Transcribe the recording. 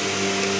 Bye.